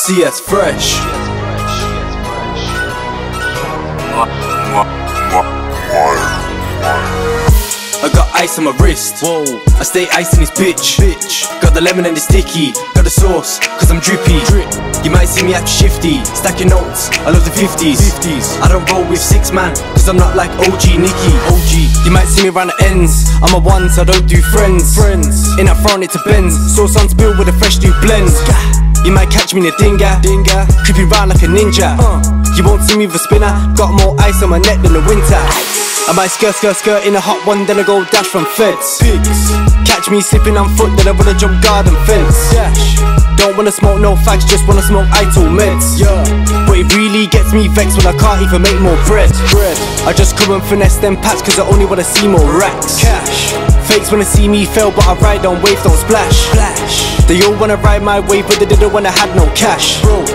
CS Fresh. I got ice on my wrist. Whoa. I stay ice in this bitch. bitch. Got the lemon and the sticky. Got the sauce, cause I'm drippy. Drip. You might see me act shifty. Stacking notes, I love the 50s. 50s. I don't roll with six man, cause I'm not like OG Nicky. OG. You might see me round the ends. I'm a one, so I don't do friends. Friends. In that front, it's a Benz. Sauce on spill with a fresh new blend. You might catch me in a dinga. Dinga. Creeping round like a ninja. Uh. You won't see me with a spinner. Got more ice on my neck than the winter. I might skirt, skirt, skirt in a hot one, then I go dash from feds. Pigs. Catch me slipping on foot, then I wanna jump garden fence. Dash. Don't wanna smoke no facts, just wanna smoke idle meds. Yeah. But it really gets me vexed when I can't even make more bread. Bread. I just come and finesse them packs, cause I only wanna see more racks. Cash. Fakes wanna see me fail, but I ride on waves, don't splash. Splash. They all wanna ride my wave, but they didn't wanna have no cash. Broke.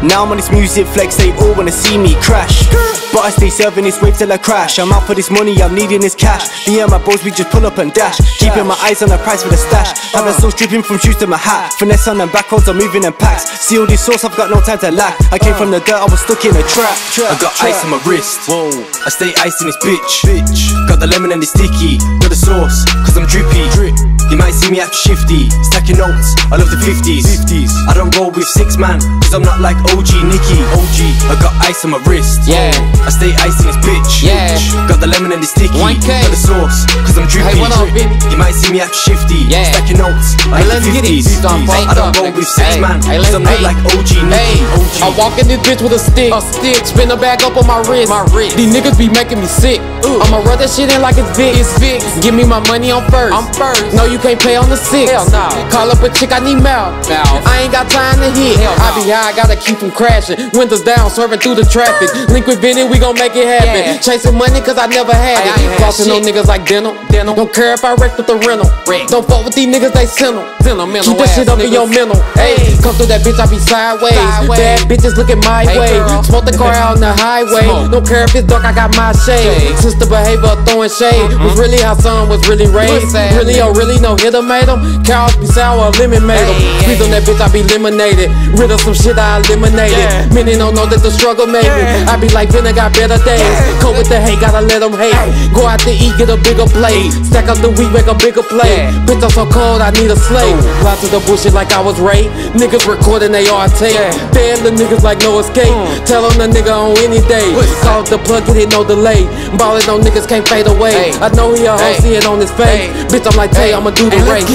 Now I'm on this music flex, they all wanna see me crash. But I stay serving this wave till I crash. I'm out for this money, I'm needing this cash. Me and my boys, we just pull up and dash. Keeping my eyes on the price for the stash. Uh. Having sauce dripping from shoes to my hat. Finesse on them back roads, I'm moving in packs. See all this sauce, I've got no time to lack. I came uh. from the dirt, I was stuck in a trap. I got ice on my wrist. Whoa. I stay ice in this bitch. bitch. Got the lemon and the sticky. Got the sauce, cause I'm drippy. Drip. You might see me act shifty. Stacking notes, I love the 50s. 50s. I don't roll with six man, cause I'm not like OG Nicky. OG. I got ice on my wrist. Yeah. I stay ice in this bitch. Yeah. Got the lemon and the sticky. 1K. Got the sauce, cause I'm drippy. Hey, what up? You might see me act shifty. Yeah. Stacking notes, I let's the get it. 50s. Beats on 50s. fake I don't roll with six Hey, man, hey, cause I'm not hey. like OG Hey. OG. I walk in this bitch with a stick. A stick. Spin a bag up on my wrist. My wrist. These niggas be making me sick. I'ma rub that shit in like it's Vic. It's Vic. Give me my money on first. I'm first. No, you can't pay on the six. Hell no. Call up a chick, I need mouth. Mouth. I ain't got time to hit. Hell I be high, I gotta keep from crashing. Windows down, swerving through the traffic. Link with Vinny, we gon' make it happen. Yeah. Chasing money cause I never had it. Flossing on niggas like denim. Denim. Don't care if I wreck with the rental. Wreck. Don't fuck with these niggas, they sentimental. Sentimental Keep that shit up in your mental. Hey, come through that bitch, I be sideways. Sideways. Bad bitches looking my Hey, way. girl. Smoke the car out on the highway. Smoke. Don't care if it's dark, I got my shade. Shade. Sister behavior throwing shade. Mm-hmm. Was really how son was really raised. Really, oh, really no hit hitter made him. Cows be sour, lemon made them. Hey, Squeeze on that bitch, I be eliminated. Rid of some shit, I eliminated. Yeah. Many don't know that the struggle made me. I be like, Vinna got better days. Cope with the hate, gotta let them hate. Go out to eat, get a bigger plate. Stack up the weed, make a bigger plate. Bitch, I'm so cold, I need a slave. Fly to the bullshit like I was raped. Niggas recording they all tape. Yeah. The niggas like no escape. Mm. Tell them the nigga on any day. Call up the plug, get it no delay. Ballin' on niggas can't fade away. I know he a hoe, see it on his face. Bitch, I'm like, Tay, Hey. I'ma do the race.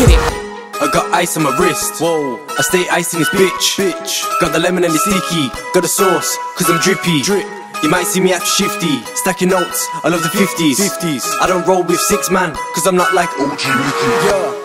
I got ice on my wrist. Whoa. I stay ice in this bitch. Bitch. Got the lemon and the sticky. Got the sauce, cause I'm drippy. Drip. You might see me act shifty. Stacking notes, I love the 50s. 50s. I don't roll with six man, cause I'm not like OG Nicky. Yeah.